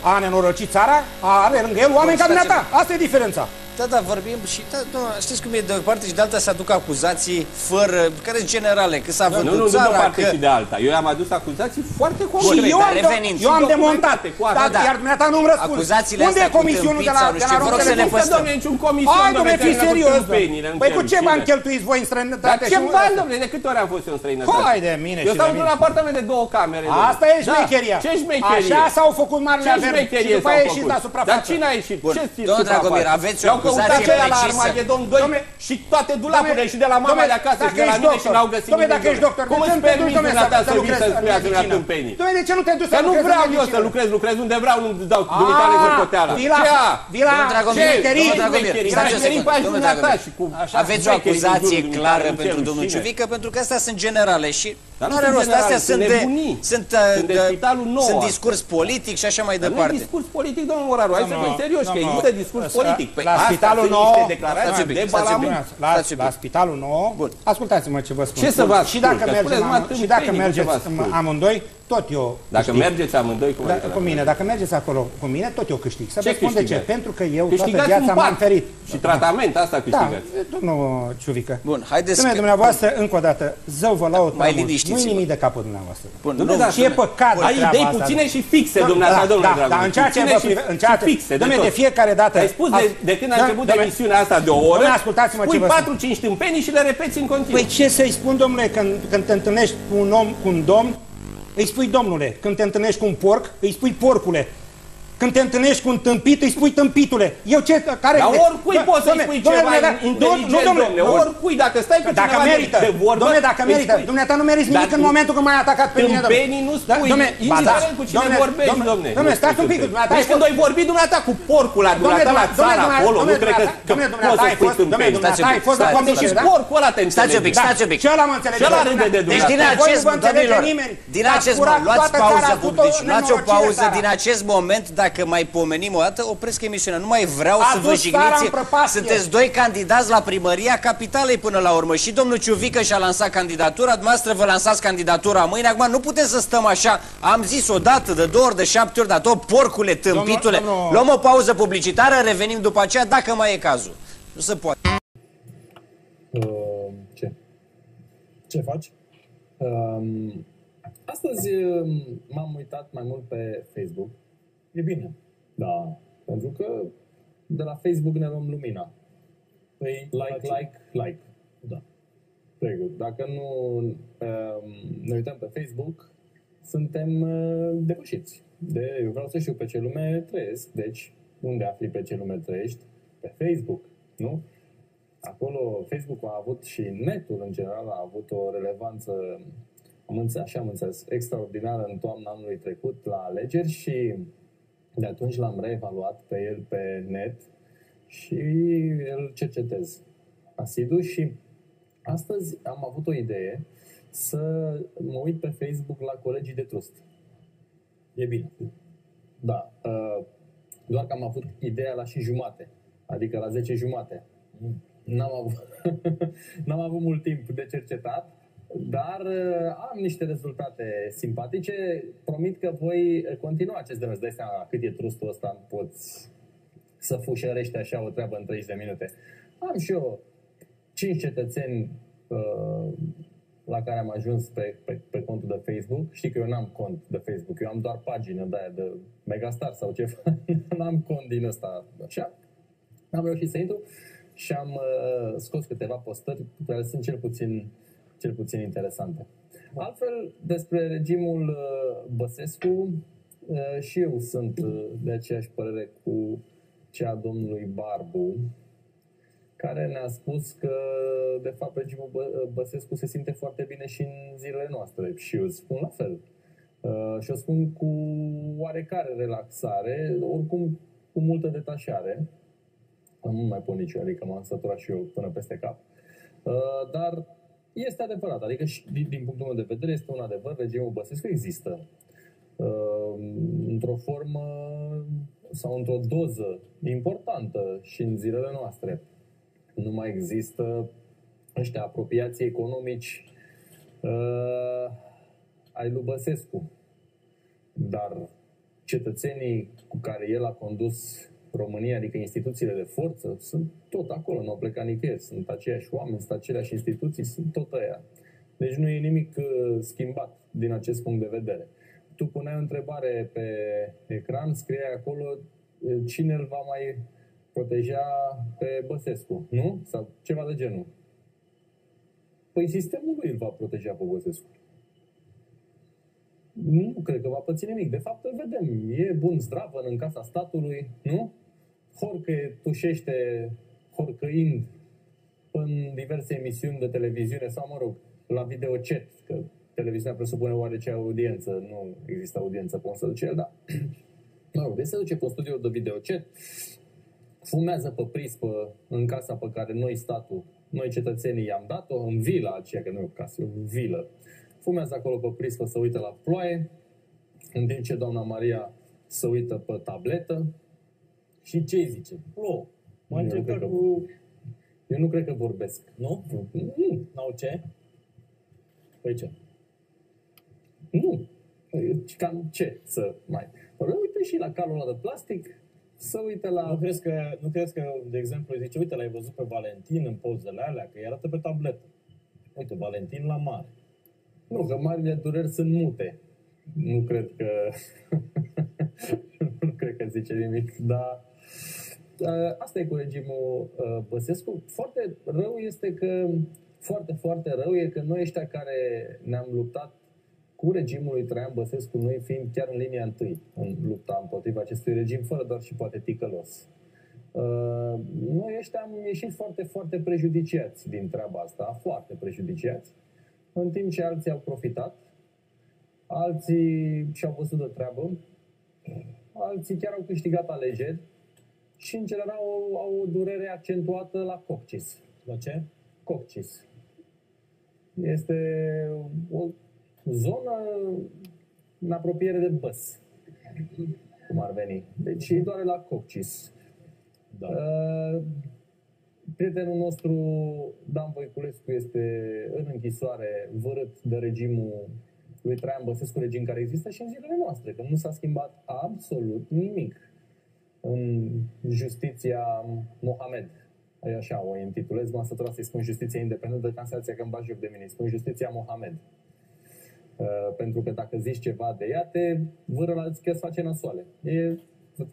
a nenorocit țara, are lângă el oameni ca dumneata. Asta e diferența. Da, da, vorbim și da, nu, știți cum e de o parte și de alta să aduc acuzații fără, care sunt generale, că s-a da, vândut da, nu, nu, țara, de o parte că... și de alta. Eu am adus acuzații foarte concrete. Și eu am, revenind, eu am demontat, da, da, da. iar dumneata nu-mi răspuns. Acuzațiile Unde e comisionul de la, de la nu să le păstrăm? Niciun comision, Hai, domnule, fii serios, Păi cu ce bani cheltuiți voi în străinătate? Dar ce bani, domnule, de câte ori am fost în străinătate? Hai de mine Eu stau într-un apartament de două camere. Asta e da. șmecheria. Ce șmecherie? Așa s-au făcut marile averi și după a ieșit la suprafață. Dar cine a ieșit? Ce Domnul Dragomir, aveți o căutat ăia la Armagedon 2 Domne, și toate dulapurile și de la mama de acasă și de la mine și n-au găsit Domne, dacă ești doctor, cum îți permiți dumneata să vii să spui asemenea tâmpenii? Domne, de ce nu te duci să Că nu vreau eu să lucrez, lucrez unde vreau, nu-mi dau ah, cu zărcoteala. Vila, șmecherii, șmecherii pe dumneata și cu... Aveți o acuzație clară pentru domnul Ciuvică, pentru că astea sunt generale și dar nu nu are sunt rost. generale, Astea sunt sunt de, nebunii. sunt, Sunt de de- spitalul nou sunt asta. discurs politic și așa mai Dar nu e departe. discurs politic, domnul Moraru, hai să Domnul- fim serioși, că e domnul- nu de discurs ăsta- politic. Păi la astea spitalul sunt nou, niște Stați declarații un pic, de stați un pic. balamut. La, Stați un pic. la spitalul nou, ascultați-mă ce vă spun. Ce să vă și ascult? dacă Că mergem, spuneți, mă, am, și dacă tâmpenii, ce vă mergeți ascult? amândoi, tot eu Dacă câștig. mergeți amândoi, cum da, adică cu dacă mine, dacă mergeți acolo cu mine, tot eu câștig. Să Ce vă spun de ce. câștigați? Pentru că eu toată Câștigați viața un m-am pat ferit. și tratament, asta câștigați. Da, domnul Ciuvică. Bun, haideți Domnule, că- dumneavoastră, încă o dată, zău vă laud Mai prea mult. liniștiți-vă. Nu-i nimic de capul dumneavoastră. Bun, nu, nu, da, și e păcat de Ai treaba idei asta. puține și fixe, Da, dumneavoastră, da, domnule da, Dragoș. dar în ceea ce Puține vă și- prive, în și ceea ce, fixe, de domnule, tot. de fiecare dată... Ai spus de, de când a Da, început domnule, emisiunea asta de o oră, Domnule, ascultați-mă spui ce vă 4-5 tâmpenii și le repeți în continuu. Păi ce să-i spun, domnule, când, când te întâlnești cu un om, cu un domn, îi spui domnule. Când te întâlnești cu un porc, îi spui porcule. Când te întâlnești cu un tâmpit, îi spui tâmpitule. Eu ce, care... Dar oricui Dă- poți să-i domne, spui domne, ceva domne, da, inteligent, nu, domnule, domne, nu. oricui, dacă stai cu Dacă cineva de- merită, de vorbă, domne, dacă îți merită, spui. dumneata nu meriți nimic Dar în momentul când m-ai atacat pe mine, domne. Tâmpenii nu spui, domne, ba da, indiferent cu cine domne, vorbești, domne, domne. Domne, Nu stați spui un pic, tâmpeni. dumneata ai Deci când fost... ai vorbit dumneata cu porcul la dumneata la țară acolo, nu cred că că domne, poți dumneata să ai spui fost, domne, tâmpeni. dumneata ai fost la stați, conducere, Și da? porcul ăla te Stați un pic, înțelege. stați un pic. Și ăla mă înțelege. Și ăla domne. râde de Deci dumneata. din Voi nu acest, vă înțelege domnilor, nimeni. din Ați acest furat moment, luați toată țara, pauză, ați făcut o deci luați o nenorocire pauză țara. din acest moment, dacă mai pomenim o dată, opresc emisiunea. Nu mai vreau A să vă dus țara jigniți. în prăpastie. Sunteți doi candidați la primăria capitalei până la urmă. Și domnul Ciuvică și-a lansat candidatura, dumneavoastră vă lansați candidatura mâine. Acum nu putem să stăm așa. Am zis o dată, de două ori, de șapte ori, dar tot porcule, tâmpitule. Domnul- domnul- Luăm o pauză publicitară, revenim după aceea, dacă mai e cazul. Nu se poate. Uh, ce? Ce faci? Um, astăzi um, m-am uitat mai mult pe Facebook. E bine. Da. Pentru că de la Facebook ne luăm lumina. Păi like, like, like. Da. Very good. Dacă nu um, ne uităm pe Facebook, suntem uh, depășiți. De, eu vreau să știu pe ce lume trăiesc. Deci, unde afli pe ce lume trăiești? Pe Facebook. Nu? Acolo Facebook a avut și netul în general a avut o relevanță, am înțeles, așa am înțeles, extraordinară în toamna anului trecut la alegeri și de atunci l-am reevaluat pe el pe net și îl cercetez asidu și astăzi am avut o idee să mă uit pe Facebook la colegii de trust. E bine. Da. uh, Doar că am avut ideea la și jumate, adică la 10 jumate. N-am avut, n-am avut mult timp de cercetat, dar uh, am niște rezultate simpatice. Promit că voi continua acest demers. Dai seama cât e trustul ăsta, poți să fușărești așa o treabă în 30 de minute. Am și eu 5 cetățeni uh, la care am ajuns pe, pe, pe contul de Facebook. Știi că eu n-am cont de Facebook, eu am doar pagină de aia de Megastar sau ceva. n-am cont din ăsta așa. Am reușit să intru și am uh, scos câteva postări care sunt cel puțin, cel puțin interesante. Altfel, despre regimul uh, Băsescu, uh, și eu sunt uh, de aceeași părere cu cea a domnului Barbu, care ne-a spus că, de fapt, regimul Bă- Băsescu se simte foarte bine și în zilele noastre. Și eu spun la fel. Uh, și o spun cu oarecare relaxare, oricum cu multă detașare. Nu mai pun nicio, adică m-am săturat și eu până peste cap. Uh, dar este adevărat, adică și din, din punctul meu de vedere este un adevăr, regimul Băsescu există. Uh, într-o formă sau într-o doză importantă și în zilele noastre. Nu mai există ăștia apropiații economici uh, ai lui Băsescu. Dar cetățenii cu care el a condus România, adică instituțiile de forță, sunt tot acolo, nu au plecat nicăieri. Sunt aceiași oameni, sunt aceleași instituții, sunt tot aia. Deci nu e nimic uh, schimbat din acest punct de vedere. Tu puneai o întrebare pe ecran, scriai acolo uh, cine îl va mai proteja pe Băsescu, nu? Sau ceva de genul. Păi sistemul lui îl va proteja pe Băsescu. Nu cred că va păți nimic. De fapt, îl vedem. E bun zdravăn în casa statului, nu? Horcă tușește horcăind în diverse emisiuni de televiziune sau, mă rog, la videochat, că televiziunea presupune oarece audiență, nu există audiență pe un să duce el, dar mă rog, deci se duce pe un studio de videochat, fumează pe prispă în casa pe care noi, statul, noi cetățenii i-am dat-o, în vila aceea, că nu e o casă, e o vilă. Fumează acolo pe prispă, să uită la ploaie, în timp ce doamna Maria se uită pe tabletă și ce îi zice? Plouă. Mă Eu nu întreb cred că că- cu... Eu nu cred că vorbesc. Nu? Nu. N-au ce? Păi ce? Nu. Cam ce să mai... Păi uite și la calul ăla de plastic, să uite la... Nu crezi, că, nu crezi că, de exemplu, zice, uite, l-ai văzut pe Valentin în pozele alea, că îi arată pe tabletă. Uite, Valentin la mare. Nu, că marile dureri sunt mute. Nu cred că... nu cred că zice nimic, dar... uh, Asta e cu regimul uh, Băsescu. Foarte rău este că... Foarte, foarte rău e că noi ăștia care ne-am luptat cu regimul lui Traian Băsescu, noi fiind chiar în linia întâi în lupta împotriva acestui regim, fără doar și poate ticălos. Uh, Noi ăștia am ieșit foarte, foarte prejudiciați din treaba asta, foarte prejudiciați, în timp ce alții au profitat, alții și-au văzut de treabă, alții chiar au câștigat alegeri și, în general, au, au o durere accentuată la coccis. La ce? Coccis. Este o zonă în apropiere de băs, cum ar veni. Deci îi doare la coccis. Da. Uh, prietenul nostru, Dan Voiculescu, este în închisoare, vărât de regimul lui Traian Băsescu, regim care există și în zilele noastre, că nu s-a schimbat absolut nimic în justiția Mohamed. Eu așa o intitulez, m-am săturat să-i spun justiția independentă, că am senzația că îmi bag joc de mine. Îi spun justiția Mohamed. Uh, pentru că dacă zici ceva de ea, te vâră la că îți face nasoale. E,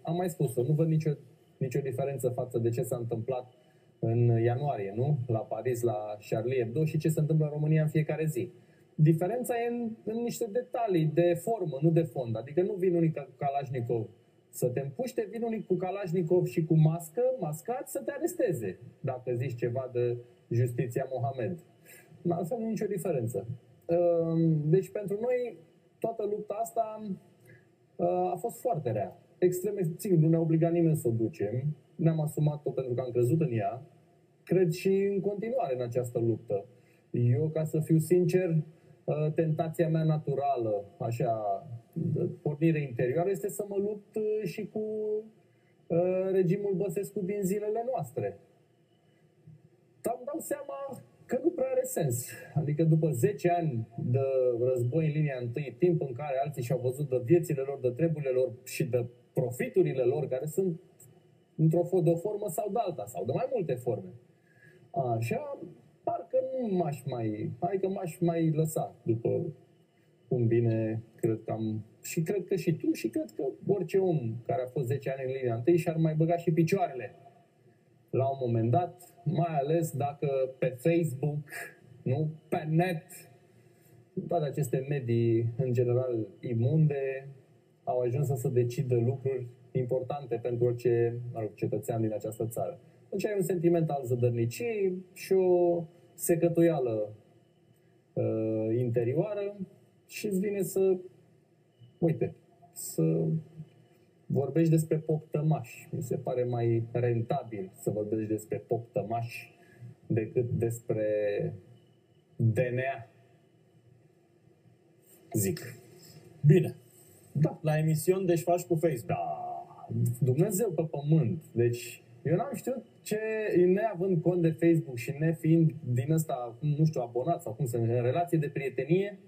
am mai spus-o, nu văd nicio, nicio diferență față de ce s-a întâmplat în ianuarie, nu? La Paris, la Charlie Hebdo și ce se întâmplă în România în fiecare zi. Diferența e în, în niște detalii de formă, nu de fond. Adică nu vin unii cu Kalashnikov să te împuște, vin unii cu Kalashnikov și cu mască, mascat, să te aresteze, dacă zici ceva de justiția Mohamed. Altfel nu e nicio diferență. Ehm, Deci pentru noi toată lupta asta uh, a fost foarte rea. Extrem, sigur, nu ne-a obligat nimeni să o ducem. Ne-am asumat-o pentru că am crezut în ea. Cred și în continuare în această luptă. Eu, ca să fiu sincer, uh, tentația mea naturală, așa, de pornire interioară, este să mă lupt uh, și cu uh, regimul Băsescu din zilele noastre. Dar îmi dau seama că nu prea are sens. Adică după 10 ani de război în linia întâi, timp în care alții și-au văzut de viețile lor, de treburile lor și de profiturile lor, care sunt într-o fo- de o formă sau de alta, sau de mai multe forme. Așa, parcă nu m-aș mai, adică m-aș mai lăsa după cum bine cred că am, și cred că și tu, și cred că orice om care a fost 10 ani în linia întâi și-ar mai băga și picioarele. La un moment dat, mai ales dacă pe Facebook, nu, pe net, toate aceste medii, în general, imunde, au ajuns să se decidă lucruri importante pentru orice mă rog, cetățean din această țară. Deci ai un sentiment al zădărniciei și o secătuială uh, interioară și îți vine să, uite, să vorbești despre pop tămași. Mi se pare mai rentabil să vorbești despre pop tămași decât despre DNA. Zic. Bine. Da. La emisiuni, deci faci cu Facebook. Da. Dumnezeu pe pământ. Deci, eu n-am știut ce, neavând cont de Facebook și nefiind din ăsta, nu știu, abonat sau cum să în relație de prietenie,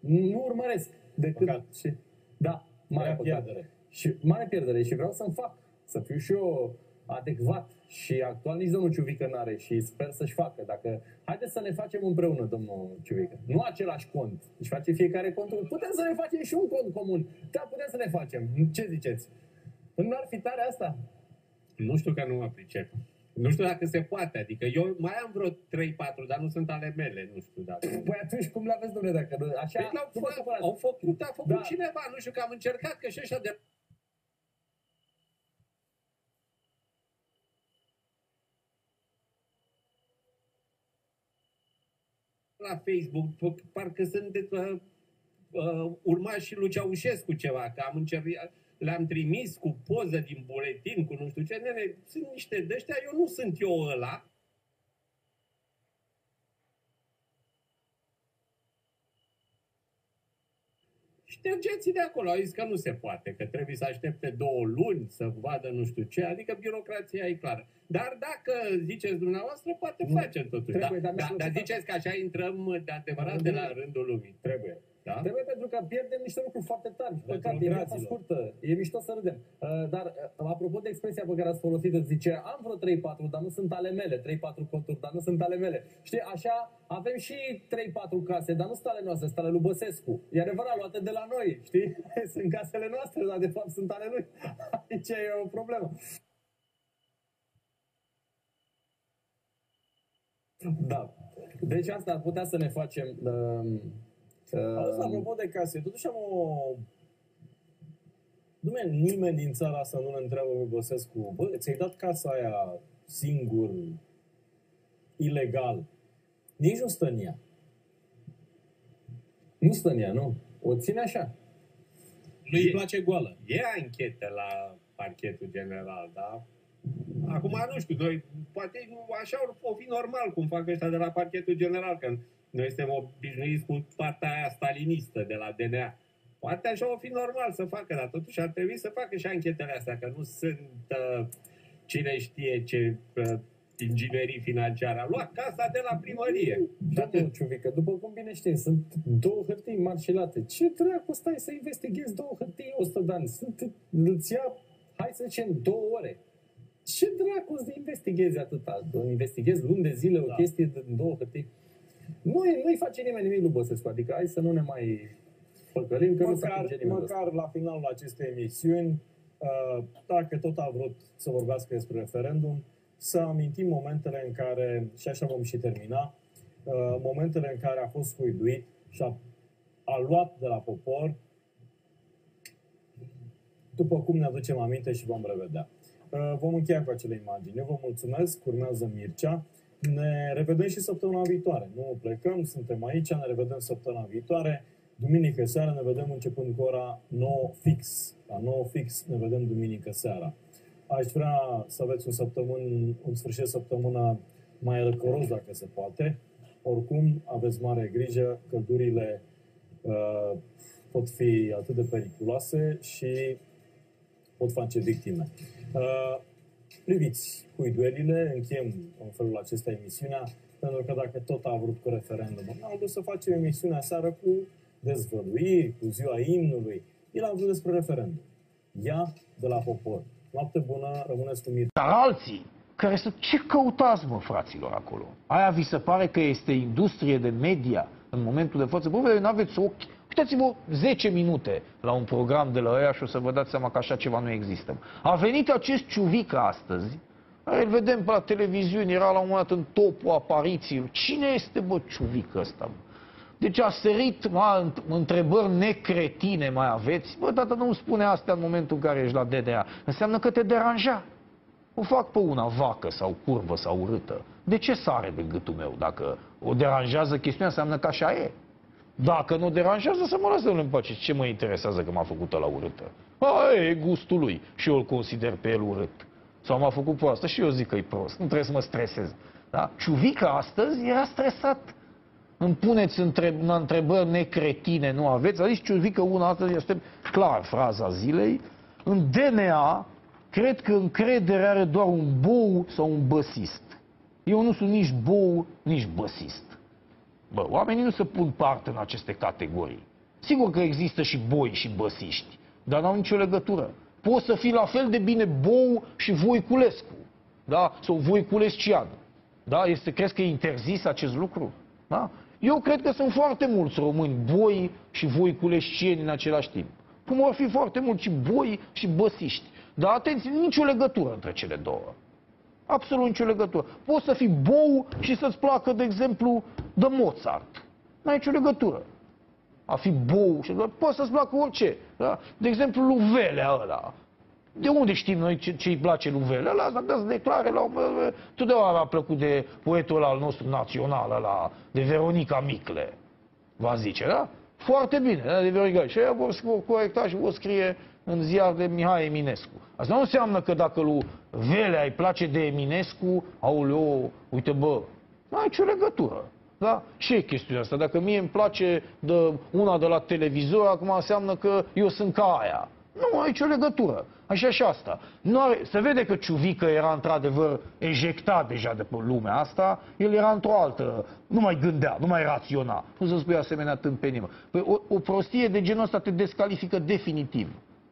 nu urmăresc decât... Păcat. Și, da, mare Marea păcat. pierdere. Și mare pierdere și vreau să-mi fac, să fiu și eu adecvat și actual nici domnul Ciuvică n-are și sper să-și facă. Dacă, haideți să ne facem împreună, domnul Ciuvică. Nu același cont. Își face fiecare cont. Putem să ne facem și un cont comun. Da, putem să ne facem. Ce ziceți? Nu ar fi tare asta? Nu știu că nu mă pricep. Nu știu dacă se poate, adică eu mai am vreo 3-4, dar nu sunt ale mele, nu știu dacă... Păi atunci cum le aveți, domnule, dacă nu... Așa... Păi l-au nu vă fă- supărați. au făcut, a făcut Da. cineva, nu știu că am încercat, că și așa de... la Facebook, p- parcă sunt uh, uh, urmașii lui Ceaușescu ceva, că am încercat, le-am trimis cu poză din buletin, cu nu știu ce, nene, sunt niște de ăștia, eu nu sunt eu ăla, Ștergeți de acolo, au zis că nu se poate, că trebuie să aștepte două luni să vadă nu știu ce, adică birocrația e clară. Dar dacă ziceți dumneavoastră, poate Nu. facem totuși. Trebuie, da, dar mi-a da, plăcut dar asta. ziceți că așa intrăm de adevărat de la rândul lumii. Trebuie. Da? Trebuie pentru că pierdem niște lucruri foarte tari. Păcat, e viața Retrograzilor. scurtă. E mișto să râdem. Uh, Dar, uh, apropo de expresia pe care ați folosit-o, zice, am vreo 3-4, dar nu sunt ale mele. 3-4 conturi, dar nu sunt ale mele. Știi, așa avem și 3-4 case, dar nu sunt ale noastre, sunt ale lui Băsescu. E adevărat, luate de la noi, știi? Sunt casele noastre, dar de fapt sunt ale lui. Aici e o problemă. Da. Deci asta ar putea să ne facem... Uh, Auzi, apropo de case, totuși am o... Dumne, nimeni din țara asta nu ne întreabă pe Băsescu, bă, ți-ai dat casa aia singur, ilegal. Nici nu stă în ea. Nu stă în ea, nu. O ține așa. Lui îi place goală. E anchete la parchetul general, da? Acum, nu știu, noi, poate nu, așa o fi normal cum fac ăștia de la parchetul general, că noi suntem obișnuiți cu partea aia stalinistă de la DNA. Poate așa o fi normal să facă, dar totuși ar trebui să facă și anchetele astea, că nu sunt uh, cine știe ce uh, inginerii financiare. A luat casa de la primărie. Domnul Ciuvică, după cum bine știm, sunt două hârtii marșilate. Ce dracu stai să investighezi două hârtii 100 de ani? Sunt, îți ia, hai să zicem, două ore. Ce dracu să investighezi atâta? Investighezi luni de zile o Da. chestie de două hârtii? Nu, nu-i face nimeni nimic lui Băsescu. Adică hai să nu ne mai păcălim, că nu se măcar, atinge nimeni de măcar la finalul acestei emisiuni, uh, dacă tot a vrut să vorbească despre referendum, să amintim momentele în care, și așa vom și termina, uh, momentele în care a fost huiduit și a, a luat de la popor, după cum ne aducem aminte și vom revedea. Uh, Vom încheia cu acele imagini. Eu vă mulțumesc, urmează Mircea. Ne revedem și săptămâna viitoare. Nu plecăm, suntem aici, ne revedem săptămâna viitoare. Duminică seara ne vedem începând cu ora 9 fix. La 9 fix ne vedem duminică seara. Aș vrea să aveți un, săptămân, un sfârșit de săptămână mai răcoros, dacă se poate. Oricum, aveți mare grijă, căldurile uh, pot fi atât de periculoase și pot face victime. Uh, priviți huiduelile, încheiem în felul acesta emisiunea, pentru că dacă tot a vrut cu referendumul, am vrut să facem emisiunea seară cu dezvăluiri, cu ziua imnului. El a vrut despre referendum. Ea de la popor. Noapte bună, rămâneți cu Mircea. Dar alții, care să... Ce căutați, mă, fraților, acolo? Aia vi se pare că este industrie de media în momentul de față? Bă, voi nu aveți ochi. Uitați-vă 10 minute la un program de la ăia și o să vă dați seama că așa ceva nu există. A venit acest ciuvică astăzi, îl vedem pe la televiziune, era la un moment dat în topul aparițiilor. Cine este, bă, ciuvică ăsta, bă? Deci a sărit, mă, întrebări necretine mai aveți? Bă, tată, nu spune astea în momentul în care ești la DDA. Înseamnă că te deranja. O fac pe una vacă sau curvă sau urâtă. De ce sare de gâtul meu? Dacă o deranjează chestiunea, înseamnă că așa e. Dacă nu o deranjează, să mă lasă în pace. Ce mă interesează că m-a făcut la urâtă? A, e gustul lui și eu îl consider pe el urât. Sau m-a făcut proastă și eu zic că e prost. Nu trebuie să mă stresez. Da? Ciuvica astăzi era stresat. Îmi puneți întreb, întrebări necretine, nu aveți? A zis Ciuvică una astăzi, este clar fraza zilei. În DNA, cred că încredere are doar un bou sau un băsist. Eu nu sunt nici bou, nici băsist. Bă, oamenii nu se pun parte în aceste categorii. Sigur că există și boi și băsiști, dar n-au nicio legătură. Poți să fii la fel de bine bou și Voiculescu, da? Sau Voiculescian. Da? Este, crezi că e interzis acest lucru? Da? Eu cred că sunt foarte mulți români boi și voiculescieni în același timp. Cum ar fi foarte mulți și boi și băsiști. Dar atenție, nicio legătură între cele două. Absolut nicio legătură. Poți să fii bou și să-ți placă, de exemplu, de Mozart. N-ai nicio legătură. A fi bou și poți să-ți placă orice. Da? De exemplu, Luvelea ăla. De unde știm noi ce, ce îi place Luvelea? Ăla s-a dat să declare la... Totdeauna mi-a plăcut de poetul ăla al nostru național, ăla, de Veronica Micle. Va zice, da? Foarte bine, da? de Veronica. Și aia vor scrie corecta și vor scrie în ziar de Mihai Eminescu. Asta nu înseamnă că dacă lui Velea îi place de Eminescu, aoleo, uite bă, nu ai nicio legătură. Da? Ce e chestiunea asta? Dacă mie îmi place de una de la televizor, acum înseamnă că eu sunt ca aia. Nu are nicio legătură. Așa și asta. Nu are, se vede că Ciuvică era într-adevăr ejectat deja de pe lumea asta, el era într-o altă, nu mai gândea, nu mai raționa. Nu să spui asemenea tâmpenimă. Păi o, o prostie de genul ăsta te descalifică definitiv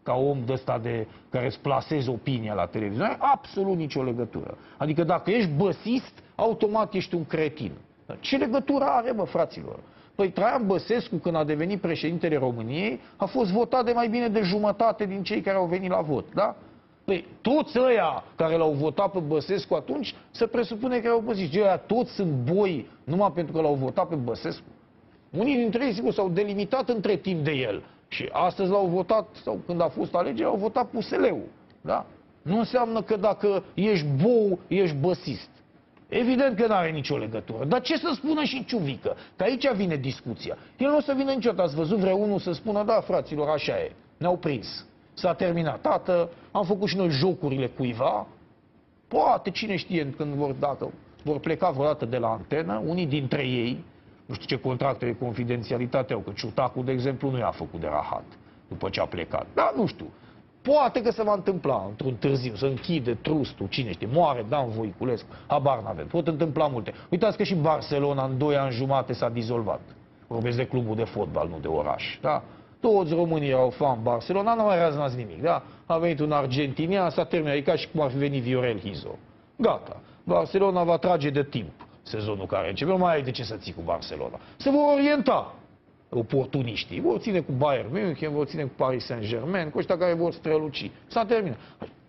ca om de ăsta de, care îți plasezi opinia la televizor. Nu are absolut nicio legătură. Adică dacă ești băsist, automat ești un cretin. Dar Ce legătură are, mă, fraților? Păi Traian Băsescu, când a devenit președintele României, a fost votat de mai bine de jumătate din cei care au venit la vot, da? Păi toți ăia care l-au votat pe Băsescu atunci, se presupune că erau băsiți. Ăia toți sunt boi numai pentru că l-au votat pe Băsescu. Unii dintre ei, sigur, s-au delimitat între timp de el. Și astăzi l-au votat, sau când a fost alegere, au votat PUSL-ul. Da? Nu înseamnă că dacă ești bou, ești băsist. Evident că nu are nicio legătură. Dar ce să spună și Ciuvică? Că aici vine discuția. El nu o să vină niciodată. Ați văzut vreunul să spună, da, fraților, așa e. Ne-au prins. S-a terminat. Tată, am făcut și noi jocurile cuiva. Poate, cine știe, când vor, dacă vor pleca vreodată de la antenă, unii dintre ei, nu știu ce contracte de confidențialitate au, că Ciutacu, de exemplu, nu i-a făcut de rahat după ce a plecat. Da, nu știu. Poate că se va întâmpla într-un târziu, să închide trustul, cine știe, moare Dan Voiculescu, habar n-avem. Pot întâmpla multe. Uitați că și Barcelona în 2 ani jumate s-a dizolvat. Vorbesc de clubul de fotbal, nu de oraș. Da? Toți românii erau fan Barcelona, nu mai raznați nimic. Da? A venit un argentinian, s-a terminat, e ca și cum ar fi venit Viorel Hizo. Gata. Barcelona va trage de timp sezonul care începe, nu mai ai de ce să ții cu Barcelona. Se vor orienta oportuniștii. Vor ține cu Bayern München, vor ține cu Paris Saint-Germain, cu ăștia care vor străluci. S-a terminat.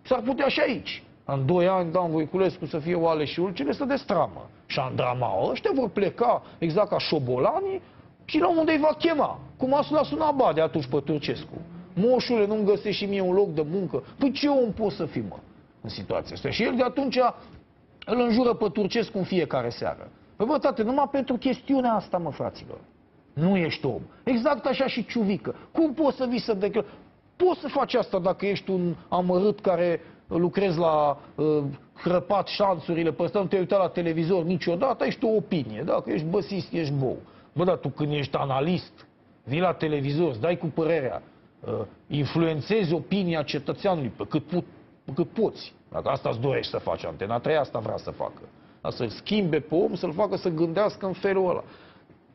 S-ar putea și aici. În doi ani, Dan Voiculescu să fie oale și ulcile să destramă. Și Andramao. Ăștia vor pleca exact ca șobolanii și la unde îi va chema. Cum a sunat suna de atunci pe Turcescu. Moșule, nu-mi găsești și mie un loc de muncă. Păi ce om pot să fii, mă, în situația asta? Și el de atunci îl înjură pe Turcescu în fiecare seară. Păi bă, tate, numai pentru chestiunea asta, mă, fraților. Nu ești om. Exact așa și ciuvică. Cum poți să vii să declar... Poți să faci asta dacă ești un amărât care lucrezi la uh, hrăpat șanțurile, pe ăsta nu te uita la televizor niciodată, ești o opinie. Dacă ești băsist, ești bou. Bă, dar tu când ești analist, vii la televizor, îți dai cu părerea, uh, influențezi opinia cetățeanului pe cât, put, pe cât poți. Dacă asta îți dorești să faci, Antena 3 asta vrea să facă. Dar să-l schimbe pe om, să-l facă să gândească în felul ăla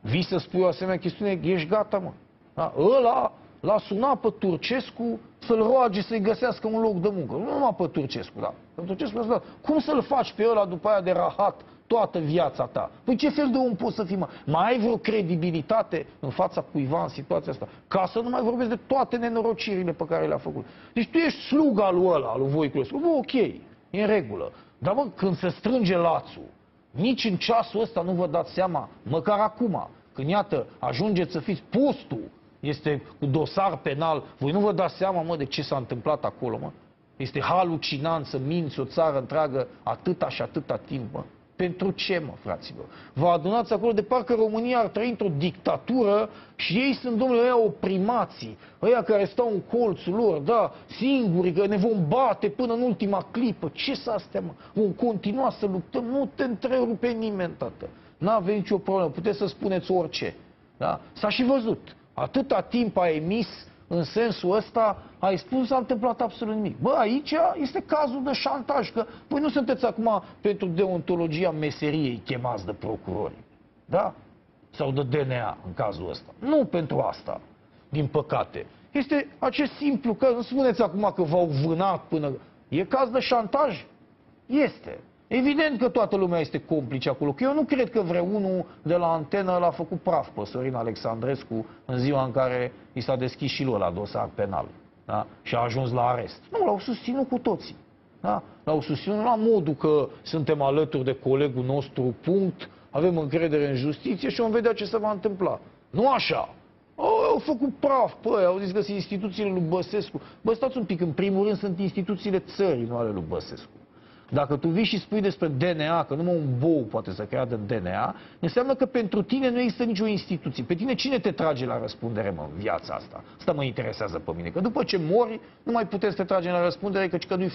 vii să spui o asemenea chestiune, ești gata, mă. Da? Ăla l-a sunat pe Turcescu să-l roage să-i găsească un loc de muncă. Nu numai pe Turcescu, da. Pe Turcescu da. Cum să-l faci pe ăla după aia de rahat toată viața ta? Păi ce fel de om poți să fii, mă? Mai ai vreo credibilitate în fața cuiva în situația asta? Ca să nu mai vorbesc de toate nenorocirile pe care le-a făcut. Deci tu ești sluga lui ăla, lui Voiculescu. Bă, ok, e în regulă. Dar mă, când se strânge lațul, nici în ceasul ăsta nu vă dați seama, măcar acum, când iată, ajungeți să fiți postul, este cu dosar penal, voi nu vă dați seama, mă, de ce s-a întâmplat acolo, mă? Este halucinant să minți o țară întreagă atâta și atâta timp, mă. Pentru ce, mă, fraților? Vă adunați acolo de parcă România ar trăi într-o dictatură și ei sunt, domnule, ăia oprimații, ăia care stau în colțul lor, da, singuri, că ne vom bate până în ultima clipă. Ce să astea, mă? Vom continua să luptăm? Nu te întrerupe nimeni, tată. N-avem nicio problemă, puteți să spuneți orice. Da? S-a și văzut. Atâta timp a emis în sensul ăsta, ai spus, s-a întâmplat absolut nimic. Bă, aici este cazul de șantaj, că voi nu sunteți acum pentru deontologia meseriei chemați de procurori. Da? Sau de DNA, în cazul ăsta. Nu pentru asta, din păcate. Este acest simplu, că nu spuneți acum că v-au vânat până... E caz de șantaj? Este. Evident că toată lumea este complice acolo, că eu nu cred că vreunul de la antenă l-a făcut praf pe Sorin Alexandrescu în ziua în care i s-a deschis și lui la dosar penal da? și a ajuns la arest. Nu, l-au susținut cu toții. Da? L-au susținut la modul că suntem alături de colegul nostru, punct, avem încredere în justiție și vom vedea ce se va întâmpla. Nu așa. Au, au făcut praf pe aia, au zis că sunt instituțiile lui Băsescu. Bă, stați un pic, în primul rând sunt instituțiile țării, nu ale lui Băsescu. Dacă tu vii și spui despre DNA, că numai un bou poate să creadă în DNA, înseamnă că pentru tine nu există nicio instituție. Pe tine cine te trage la răspundere, mă, în viața asta? Asta mă interesează pe mine. Că după ce mori, nu mai puteți să te trage la răspundere, căci că nu-i